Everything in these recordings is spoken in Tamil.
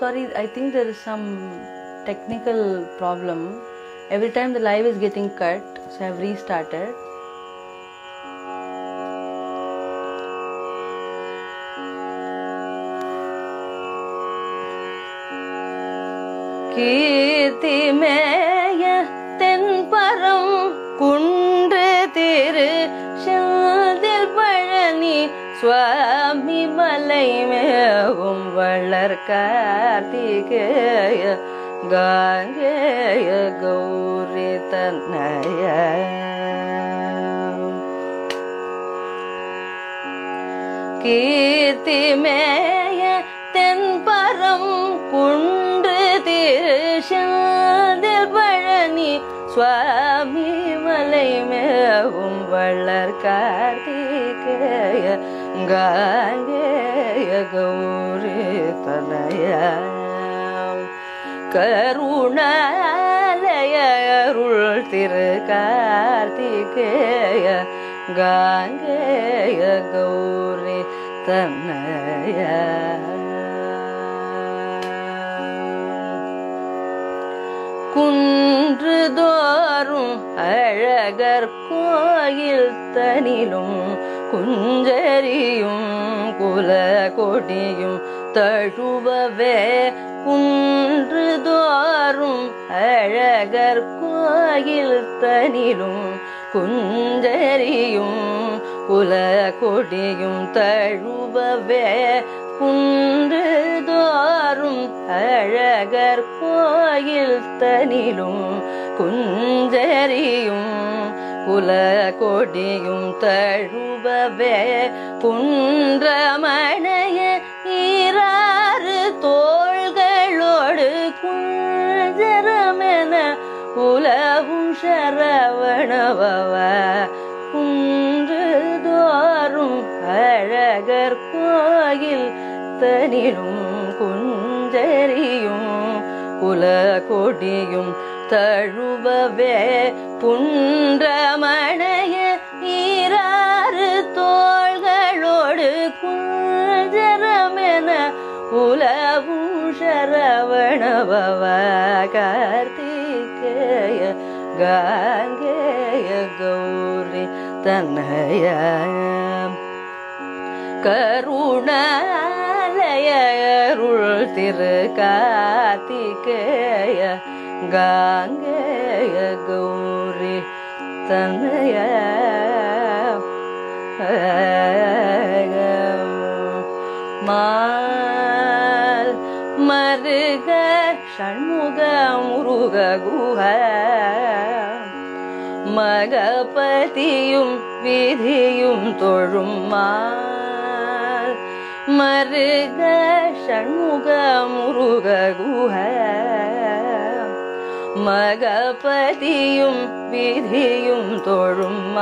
Sorry, I think there is some technical problem. Every time the live is getting cut, so I've restarted. கீர்த்திமேய தென்பரம் குன்று திரு செந்தில் பழனி சுவாமி மலை மேவும் மலர் கார்த்திகேய காங்கேய கௌரி தன்னய. கீர்த்திமேய தென்பரம் குன்று திருஷாதில் பழனி சுவாமி மலை மேவும் வள்ளர் கார்த்திகேய காங்கேய கௌரி தனய கருணாலய அருள் திரு கார்த்திகேய காங்கேய கௌரி தன்னய. குன்றுதோறும் அழகர் கோயில் தனிலும் குஞ்சரியும் குல கொடியும் தழுவவே குன்றுதோறும் அழகர் கோயில் தனிலும் குஞ்சரியும் குல கொடியும் தழுவவே குன்றுதோறும் அழகர் கோயில் தனிலும் குஞ்சரியும் குல கொடியும் தழுவவே குன்றமணைய தனிலும் குஞ்சரியும் குல கொடியும் தழுவவே புன்றமணைய ஈராறு தோள்களோடு குஞ்சரமென உலவும் சரவணபவ கார்த்திகேய காங்கேய கௌரி தன்னய கருணா அருள் திரு காத்திகேய காங்கேய கௌரி தன்னய மால் மருக ஷண்முக முருக குஹ மகபதியும் விதியும் தொழும் மா மருக ஷண்முக முருக குஹ. மகபதியும் விதியும் தொழும்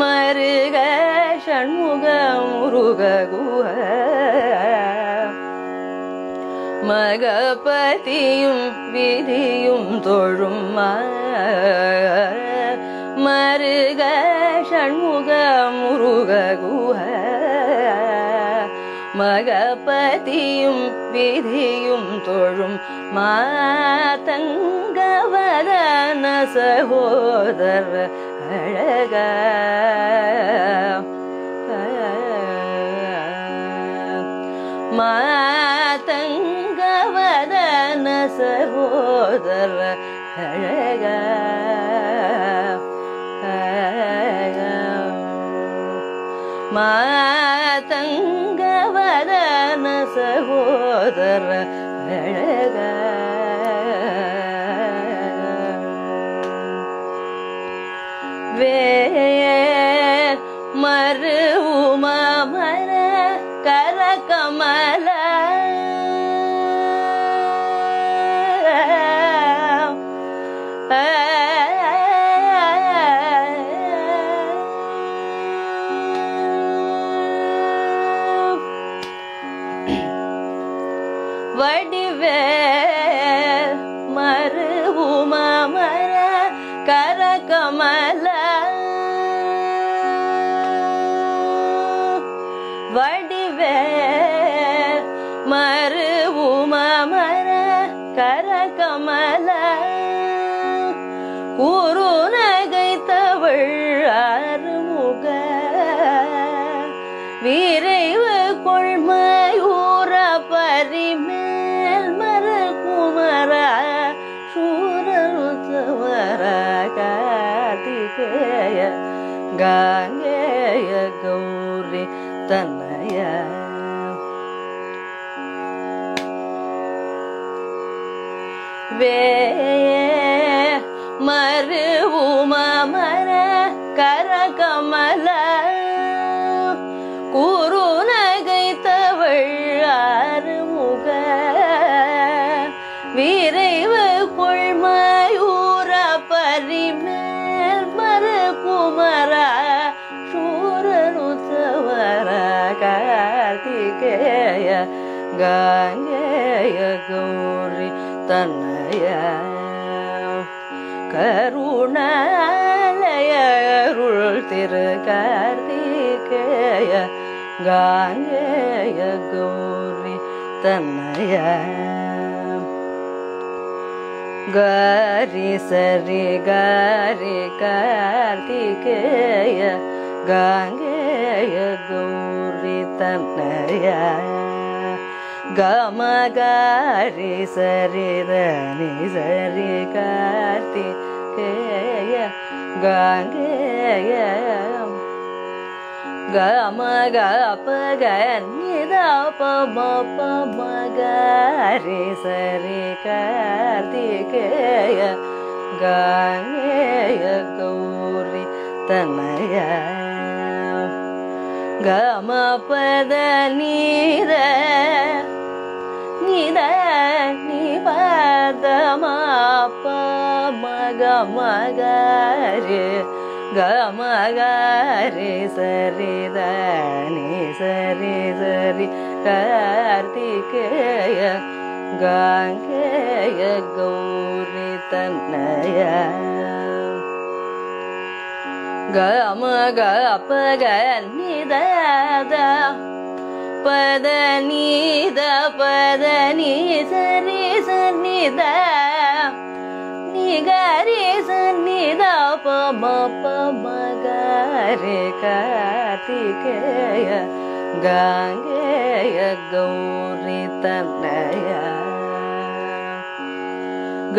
மருக ஷண்முக முருக குஹ. மகபதியும் விதியும் தொழும் மருக ஷண்முக முருக குஹ. मगपतिं विधिं तोळु मातङ्गोदर अणग मातङ्गोदर अणग मा சகோதர அழக வேர் மறு வடிவ மறு உமர கரகமல குரு நகைத்தவள் அருமுக. விரைவு கொள்மையூர பரிமேல் மர குமர சூரருத்தவர கார்த்திகேய. கான வே மருவுமர கரகமல. குரு நகைத்தவள் ஆறுமுக. விரைவு கொள்மயூர பரிமேல் மறு குமர சூரனுத்தவர கார்த்திகேய காங்கேய கௌரி தன்ன கருணாலய அருள் திரு கார்த்திகேய காங்கேய கௌரி தன்னய கரி சரி கரி கார்த்திகேய காங்கேய கௌரி தன்னய ग म गारारे शरि शरि काति केया गङ्गी प गारे शरी काति के गङ्गे गौरी त मया गीराया பத நீர நித நிபத மக மகரி கமகரி சரி தனி சரி சரி கார்த்திகேய காங்கேய கௌரி தன்னய. கம கபக நிதத பத நீத பத पदनि द पदनि सरी सुनि दी गारी सनि द पगारि कथिख्याया गङ्गौरी तरया ग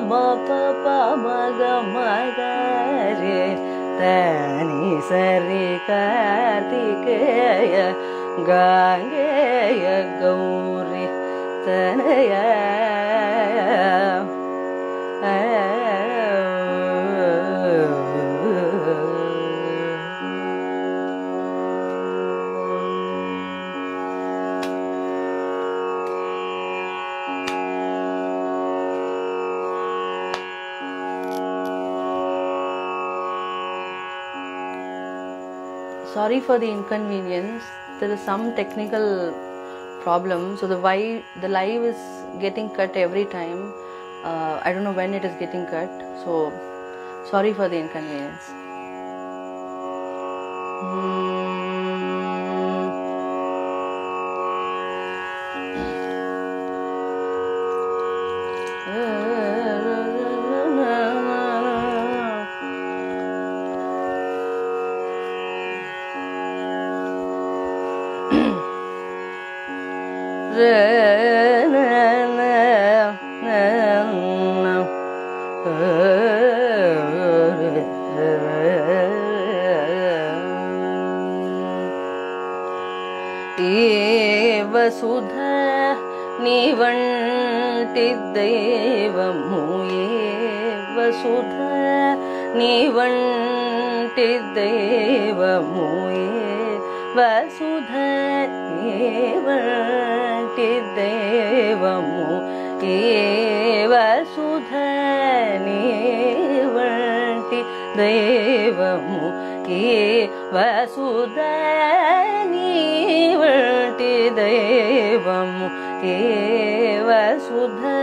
मा पपा गे तनि सर के गे Gauri तन्या sorry for the inconvenience. There is some technical problem. So the why the live is getting cut every time. Uh, i don't know when it is getting cut. So sorry for the inconvenience నీవంటి దైవము ఏ వసుధ నీవంటి దైవము ఏ వసుధ నీవంటి దైవము ఏ వసుధ నీవంటి దైవము ఏ వసుధ నీవటి దైవము ఏ వసుధ నీవటి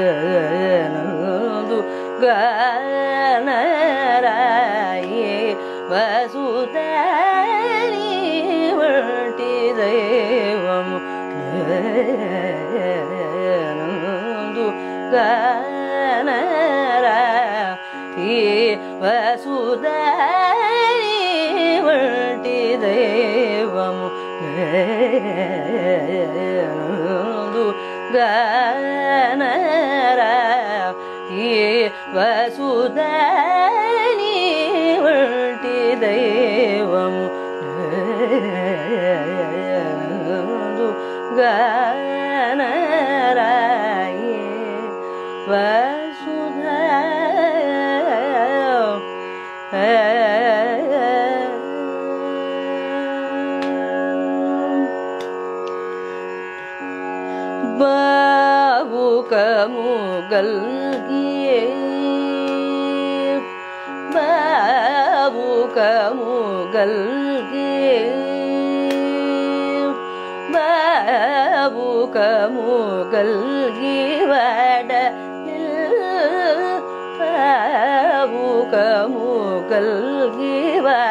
ఈ వసుధరి వంటి దైవము నందు గనరా ఈ వసుధరి ಬಾವುಕಮುಗಲ್ ಬಾವುಕಮುಗಲ್ ಬಾವುಕಮುಗಲ್ ಗೀವಡ ಬಾವುಕಮುಗಲ್ ಗೀವಡ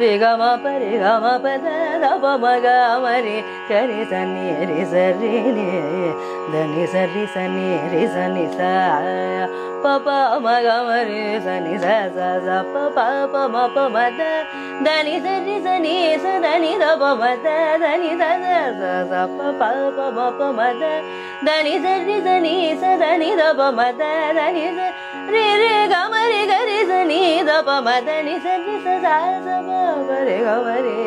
ರಿಗಮ ಪರಿಗಮ ಪದ ದಪ ಮಗ ಮರಿ ಕರಿ ಸನ್ನಿ ರಿ ಸರಿ ನಿ ಧನಿ ಸರಿ ಸನ್ನಿ ರಿ ಸನಿ ಸ ಪಪ ಮಗ ಮರಿ ಸನಿ ಸ ಸ ಸ ಪಪ ಪಮ ಪ ಮದ ಧನಿ ಸರಿ ಸನಿ ಸ ಧನಿ ದಪ ಮದ ಧನಿ ಸ ಸ ಸ ಸ ಪಪ ಪಮ ಪ ಮದ ಧನಿ ಸರಿ ಸನಿ ಸ ಧನಿ ದಪ ಮದ ಧನಿ ಸ रे रे ग मरे गरे नि दप मदनी सनी सजा सब गरे ग मरे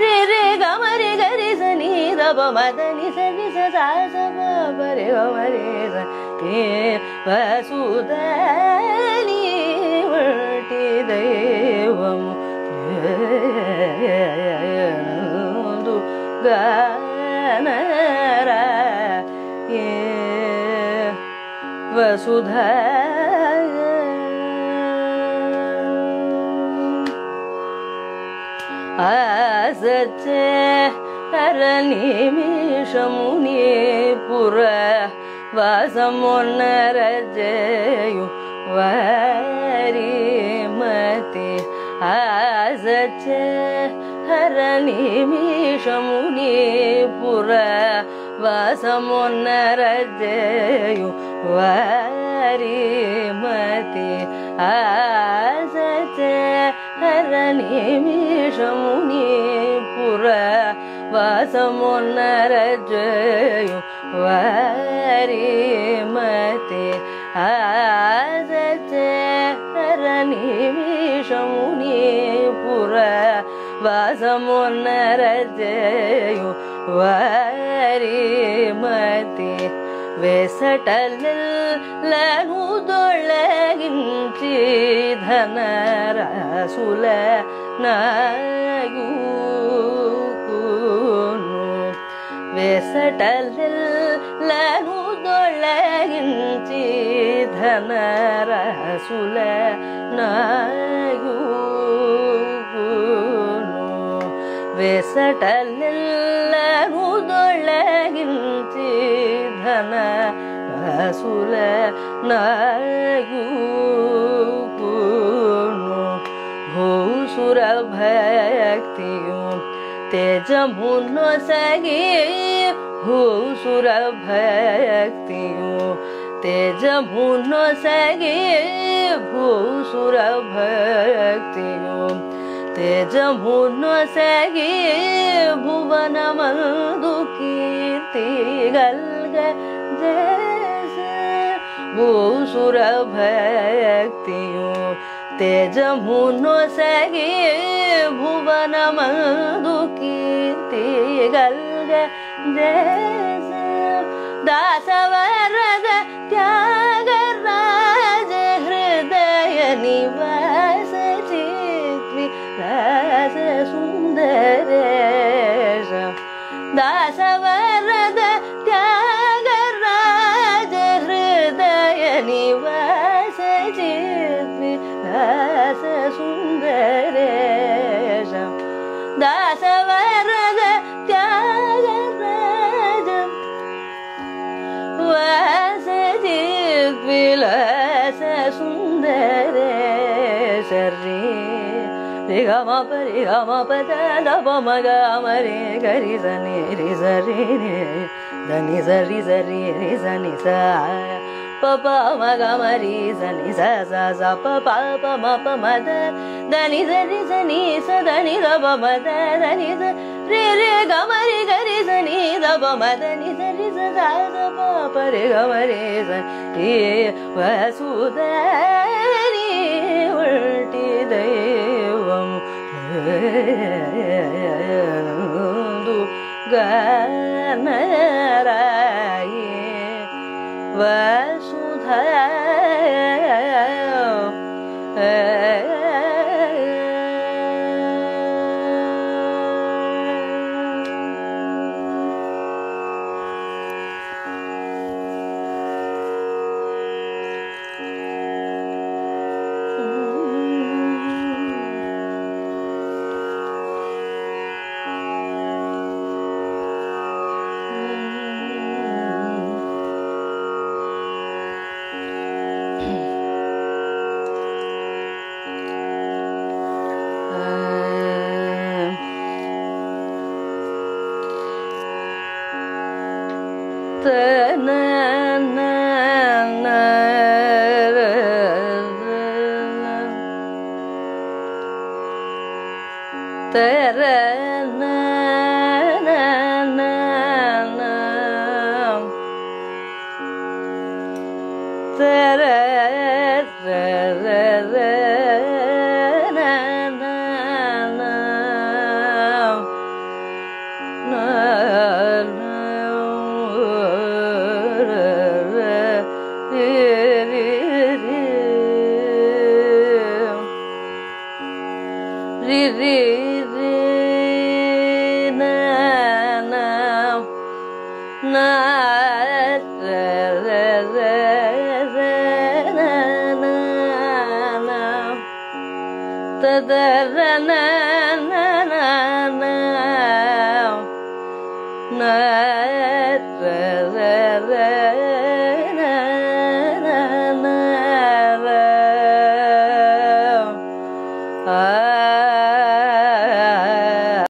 रे रे ग मरे गरे जनी दप मदनी सनी सजा सब गरे ग मरे हे वसुधनी वटी देवम गनरा ये वसुधा హర నిమిషముని పుర వాసమున్నరజయు వారి మతి ఆసచే హర నిమిషముని పుర వాసమున్నరజయు వారి మతి ఆసచే హర నిమిషముని పుర వాసమున్నరజయు వారి మతి ఆసచే హర నిమిషముని పుర వాసమున్నరజయు వారి మతి వెసటలను దొళ్ళగించి సుల నగూను వేసటలను దొలగించి ధనరసుల నగూను వేసటలను దొలగించి ధన రసుల నగూ तेज भोन् सगी होसुरा भयतिू तेज भून् सगी भौ सूर तेज तेजमु सी भुवन गे भोसुरा भयक तेजमु सगी भुवनगल् ज दासर त्यागर्ना हृदयनि గమ పరి గమ పద గమ మగ మరే గరి జని రి జరి రే ధని జరి జరి రి జని స పప మగ మరి జని స స స ప ప ప మ ప మద ధని జరి జని స ధని ర బ మద ధని జ రే రే గమరి గరి జని ద బ మద ని జరి జ ద ద ప పరి గమరి జని వసుదే கனராயே 在那，那，那。